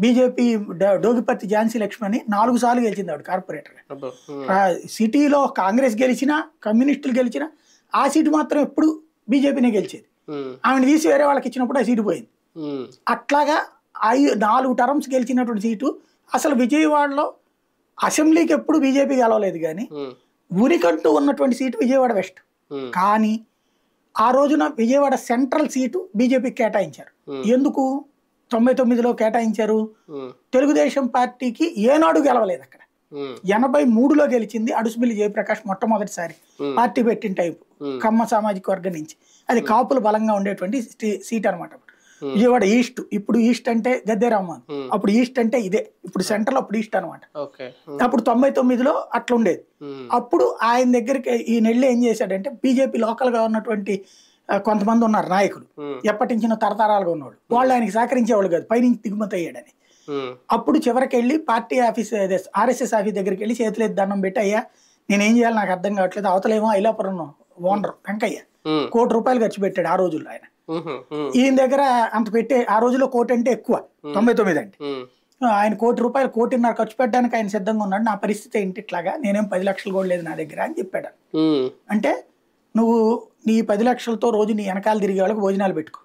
BJP డ- డోగిపర్తి ఝాన్సీ లక్ష్మి అని నాలుగు సార్లు గెలిచింది ఆవిడ కార్పొరేటర్ సిటీలో కాంగ్రెస్ గెలిచినా కమ్యూనిస్టులు గెలిచినా ఆ సీటు మాత్రం ఎప్పుడు బీజేపీనే గెలిచేది. ఆమెను తీసి వేరే వాళ్ళకి ఇచ్చినప్పుడు ఆ సీటు పోయింది. అట్లాగా ఐ నాలుగు టర్మ్స్ గెలిచినటువంటి సీటు అసలు విజయవాడలో అసెంబ్లీకి ఎప్పుడు బీజేపీ గెలవలేదు కానీ ఉమ్. ఉనికంటూ ఉన్నటువంటి సీటు విజయవాడ వెస్ట్. కానీ ఆ రోజున విజయవాడ సెంట్రల్ సీటు బీజేపీకి కేటాయించారు. ఎందుకు తొంభై తొమ్మిదిలో కేటాయించారు. తెలుగుదేశం పార్టీకి ఏనాడు గెలవలేదు అక్కడ. ఎనభై మూడులో గెలిచింది అడుసుమిల్లి జయప్రకాష్ మొట్టమొదటిసారి. పార్టీ పెట్టిన టైపు. కమ్మ సామాజిక వర్గం నుంచి అది కాపులు బలంగా ఉండేటువంటి సీట్ అనమాట. విజయవాడ ఈస్ట్ ఇప్పుడు ఈస్ట్ అంటే గద్దెరామన్ Hmm. అప్పుడు ఈస్ట్ అంటే ఇదే ఇప్పుడు సెంట్రల్ అప్పుడు ఈస్ట్ అనమాట. అప్పుడు తొంభై తొమ్మిదిలో అట్లా ఉండేది. అప్పుడు ఆయన దగ్గరికి ఈ నెల్లి ఏం చేశాడంటే బీజేపీ లోకల్గా ఉన్నటువంటి కొంతమంది ఉన్నారు నాయకులు. ఎప్పటి నుంచినో తరతరాలుగా ఉన్నవాళ్ళు వాళ్ళు ఆయనకి సహకరించేవాళ్ళు కాదు పైనుంచి దిగుమతి అయ్యాడని. అప్పుడు చివరికి వెళ్ళి పార్టీ ఆఫీస్ ఆర్ఎస్ఎస్ ఆఫీస్ దగ్గరికి వెళ్ళి చేతులు దండం పెట్టి అయ్యా నేనేం చేయాలి నాకు అర్థం కావట్లేదు అవతలేమో ఐలాపురం ఓనర్ వెంకయ్య. కోటి రూపాయలు ఖర్చు పెట్టాడు ఆ రోజుల్లో ఆయన. ఈయన దగ్గర అంత పెట్టే ఆ రోజుల్లో కోటి అంటే ఎక్కువ తొంభై తొమ్మిది అంటే. ఆయన కోటి రూపాయలు కోటిన్నర ఖర్చు పెట్టడానికి ఆయన సిద్ధంగా ఉన్నాడు నా పరిస్థితి ఏంటి ఇట్లాగా నేనేం పది లక్షలు కూడా లేదు నా దగ్గర అని చెప్పాడు. అంటే నువ్వు నీ పది లక్షలతో రోజు నీ వెనకాల తిరిగే వాళ్ళకి భోజనాలు పెట్టుకో.